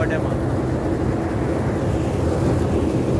वाडेमा